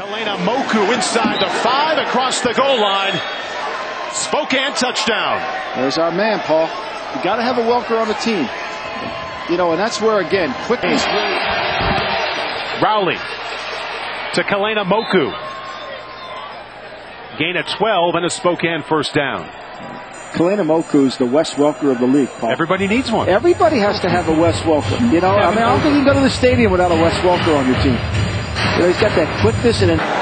Kaleinamoku inside the five across the goal line. Spokane touchdown. There's our man, Paul. You got to have a Welker on the team. You know, and that's where, again, really. Rowley to Kaleinamoku. Gain of 12 and a Spokane first down. Kaleinamoku is the Wes Welker of the league, Paul. Everybody needs one. Everybody has to have a Wes Welker. You know, I mean, I don't think you can go to the stadium without a Wes Welker on your team. You know, he's got that quickness and.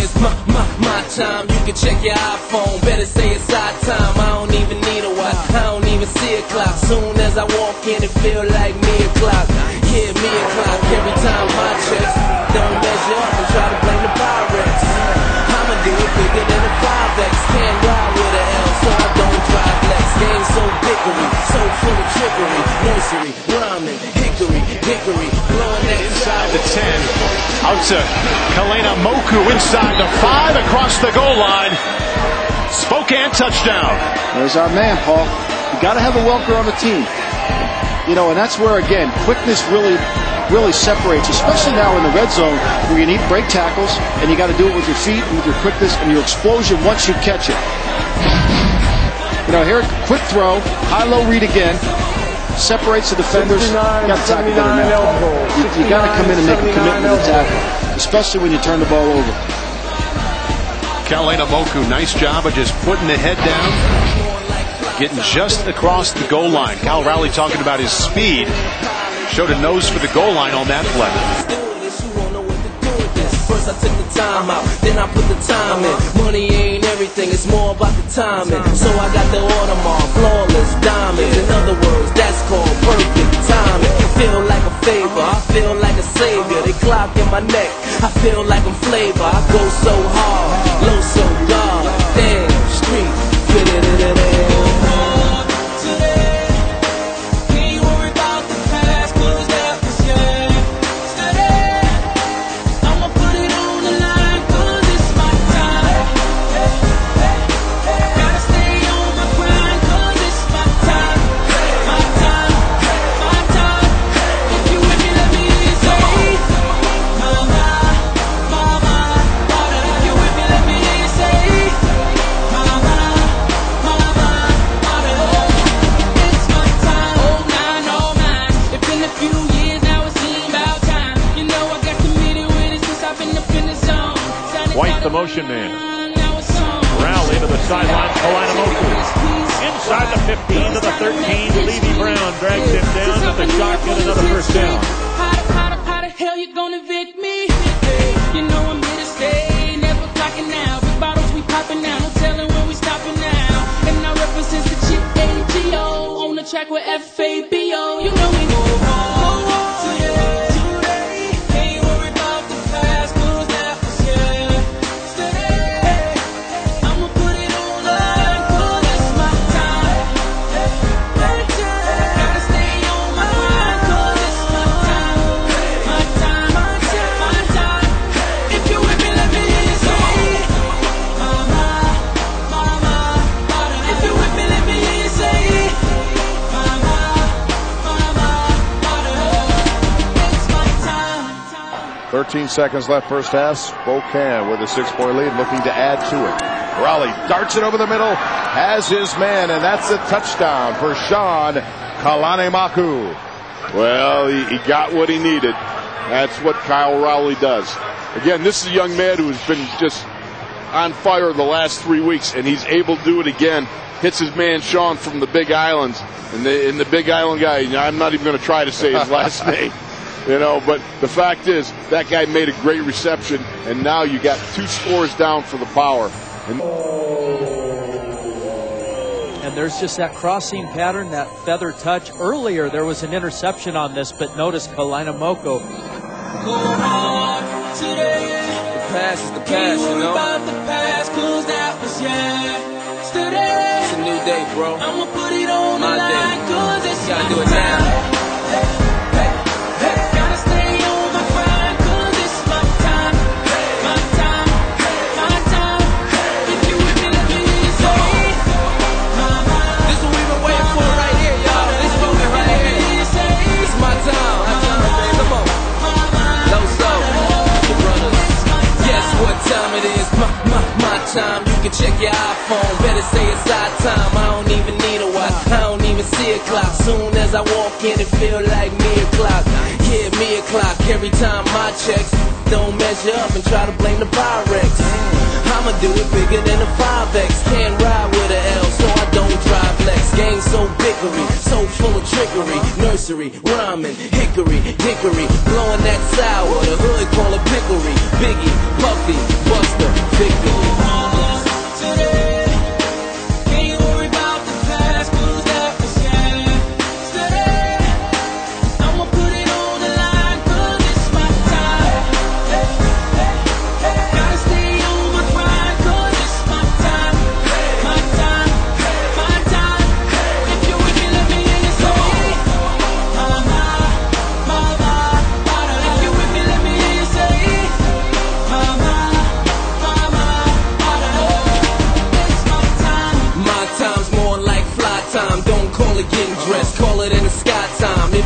Is? My, my, my time. You can check your iPhone. Better say it's our time. I don't even need a watch. I don't even see a clock. Soon as I walk in, it feel like me o'clock. Yeah, me o'clock. Every time my checks don't measure up and try to blame the Pyrex. I'ma do it bigger than a 5X. Can't ride with an L, so I don't drive Lex. Game so bickery, so full of trickery. Nursery, rhyming, hickory, hickory, blowing that Inside the 10. Out to Kalena Moku inside the five across the goal line. Spokane touchdown. There's our man, Paul. You got to have a Welker on the team. You know, and that's where, again, quickness really, really separates, especially now in the red zone where you need break tackles and you got to do it with your feet and with your quickness and your explosion once you catch it. You know, here, quick throw, high low read again, separates the defenders. You got to tackle better now. You, you got to come in and make a commitment to tackle, especially when you turn the ball over. Kaleinamoku, nice job of just putting the head down, getting just across the goal line. Kyle Rowley talking about his speed. Showed a nose for the goal line on that play. First I took the time out, then I put the time in. Money ain't everything, it's more about the timing. So I got the Audemars, flawless in my neck, I feel like I'm flavor. I go so hard, motion man. Rowley to the sideline. Kaleinamoku. Inside the 15 to the 13. Levy Brown drags him down to the shotgun. Another first down. How the, how the, how the hell you gonna evict me? You know I'm here to stay, never clocking bottles we popping no telling when we stopping now. And I represent the AGO on the track with FABO. 13 seconds left first half. Spokane with a six-point lead looking to add to it. Rowley darts it over the middle, has his man, and that's a touchdown for Shaun Kaleinamoku. Well, he, he got what he needed. That's what Kyle Rowley does. Again, this is a young man who's been just on fire the last three weeks, and he's able to do it again. Hits his man Shaun from the Big Islands, and the, and the Big Island guy. I'm not even going to try to say his last name, you know. But the fact is, that guy made a great reception, and now you got two scores down for the power. And And there's just that crossing pattern, that feather touch. Earlier, there was an interception on this, but notice Kaleinamoku Go hard today. The past is the Can't past, you know. about the past, cause that was yesterday. It's a new day, bro. I'ma put it on My the day. line, cause it's Gotta do it now. Can check your iPhone. Better say it's our time. I don't even need a watch. I don't even see a clock. Soon as I walk in, it feel like me o'clock. Yeah, me o'clock. Every time my checks don't measure up and try to blame the Pyrex. I'ma do it bigger than a 5X. Can't ride with a L, so I don't drive Lex. Game so bickery, so full of trickery. Nursery, rhyming, hickory, dickory. Blowing that sour, the hood call it pickery. Biggie, Puffy,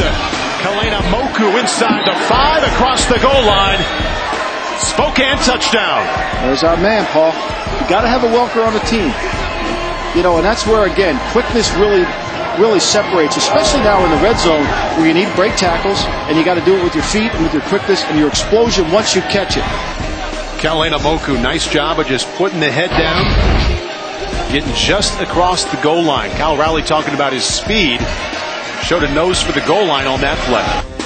Kalena Moku inside the five across the goal line. Spokane touchdown. There's our man, Paul. You got to have a Welker on the team. You know, and that's where again quickness really, really separates, especially now in the red zone where you need break tackles and you got to do it with your feet and with your quickness and your explosion once you catch it. Kaleinamoku, nice job of just putting the head down, getting just across the goal line. Kyle Rowley talking about his speed. Showed a nose for the goal line on that play.